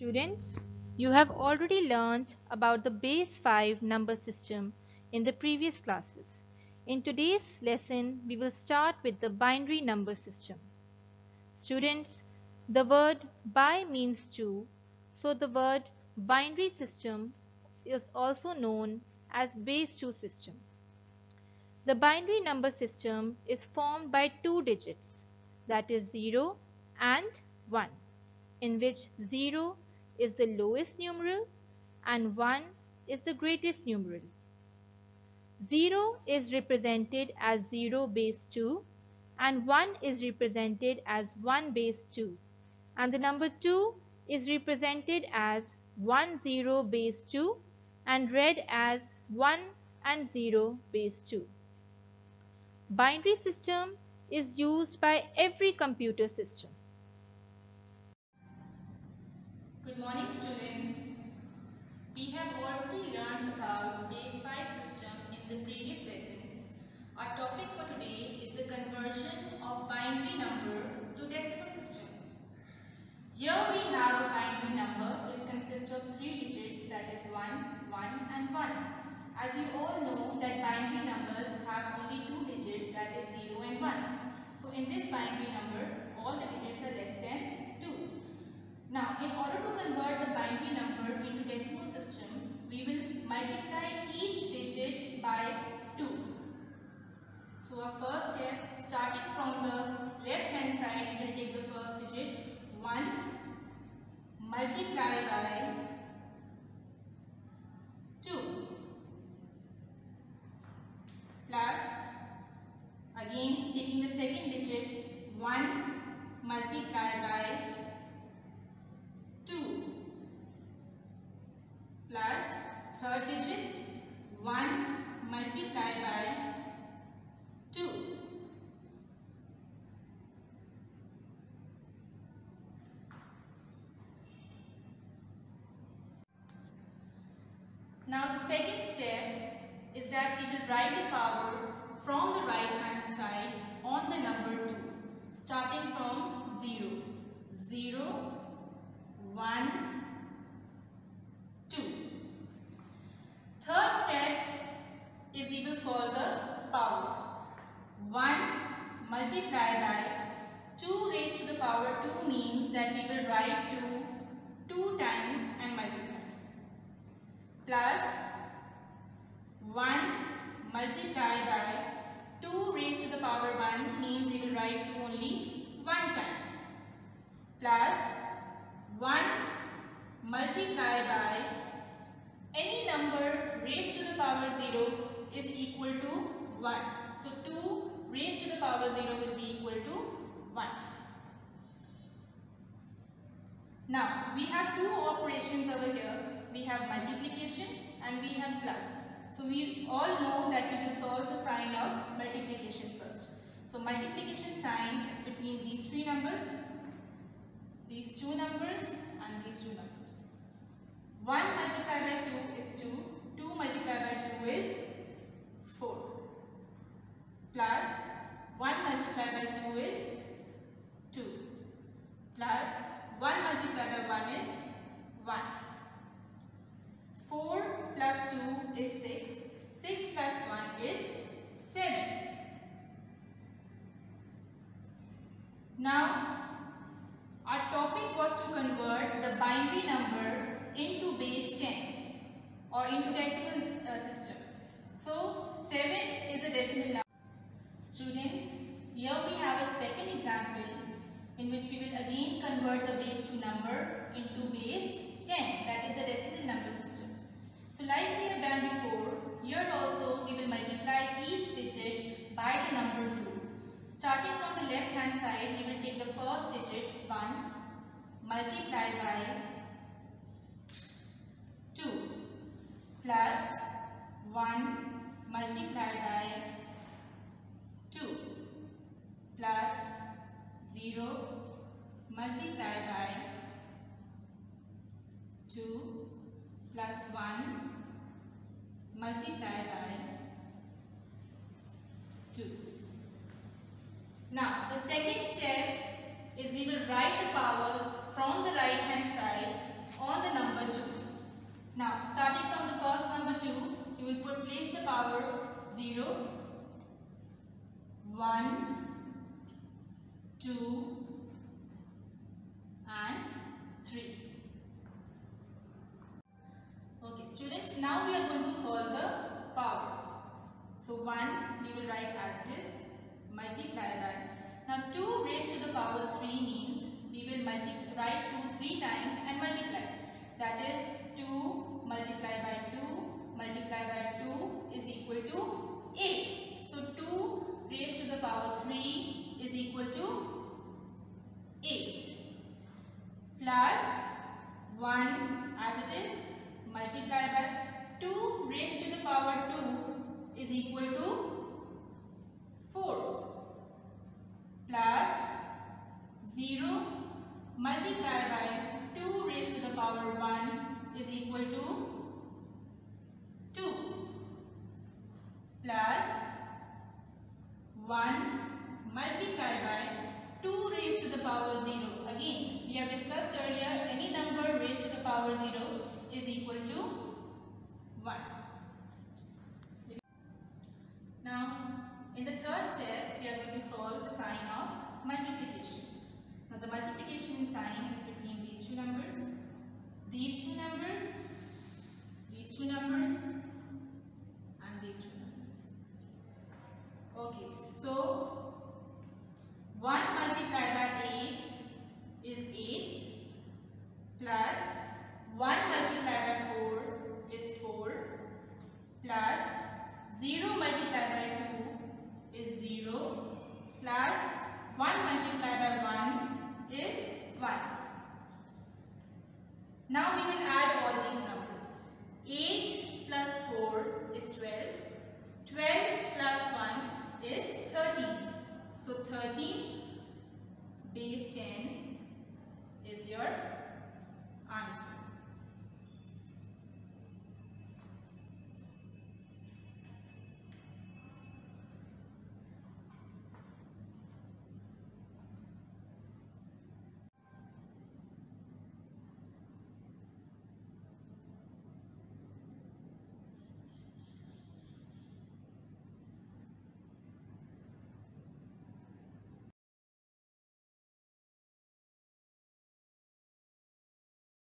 Students, you have already learned about the base 5 number system in the previous classes. In today's lesson, we will start with the binary number system. Students, the word bi means two, so the word binary system is also known as base 2 system. The binary number system is formed by two digits that is 0 and 1 in which 0 is the lowest numeral and 1 is the greatest numeral. 0 is represented as 0 base 2 and 1 is represented as 1 base 2 and the number 2 is represented as 1 0 base 2 and read as 1 and 0 base 2. Binary system is used by every computer system. Good morning students. We have already learned about base 5 system in the previous lessons. Our topic for today is the conversion of binary number to decimal system. Here we have a binary number which consists of three digits that is 1, 1 and 1. As you all know that binary numbers have only two digits that is 0 and 1. So in this binary number all the digits are less than 2. Now in order to convert the binary number into decimal system we will multiply each digit by 2. So our first step starting from the left hand side we will take the first digit 1 multiply by 2 plus again taking the second digit 1 multiply by 2 plus third digit 1 multiply by 2 Now the second step is that we will write the power from the right hand side on the number 2 starting from 0. 0, 1, 2. Third step is we will solve the power. 1 multiply by 2 raised to the power 2 means that we will write 2 2 times and multiply plus 1 multiplied by 2 raised to the power 1 means we will write 2 only one time plus 1 multiplied by any number raised to the power 0 is equal to 1. So 2 raised to the power 0 will be equal to 1. Now we have two operations over here we have multiplication and we have plus. So we all know that we will solve the sign of multiplication first. So multiplication sign is between these three numbers, these two numbers and these two numbers. 1 multiplied by 2 is 2, 2 multiplied by 2 is 4 plus 1 multiplied by 2 is 2 plus 1 multiplied by 1 is 1. 4 plus 2 is 6. 6 plus 1 is 7. Now, our topic was to convert the binary number into base 10 or into decimal uh, system. So, 7 is a decimal number. Students, here we have a second example in which we will again convert the base 2 number into base 10 that is the decimal number system. So like we have done before, here also we will multiply each digit by the number 2. Starting from the left hand side, we will take the first digit 1 multiply by 2 plus 1 multiply by 2 plus 0 multiply by 2 plus 1 multiplied by 2. Now, the second step is we will write the powers from the right hand side on the number 2. Now, starting from the first number 2, you will put place the power 0, 1, 2, and 3. Okay, students, now we are going to solve the powers. So 1 we will write as this, multiply by. Now 2 raised to the power 3 means we will multiply, write 2 3 times and multiply. That is 2 multiplied by 2 multiplied by 2 is equal to 8. So 2 raised to the power 3 is equal to 8 plus 1 as it is multiply by 2 raised to the power 2 is equal to 4 plus 0 multiply by 2 raised to the power 1 is equal to 2 plus 1 multiplied by 2 raised to the power 0. Again, we have discussed earlier any number raised to the power 0 is equal to plus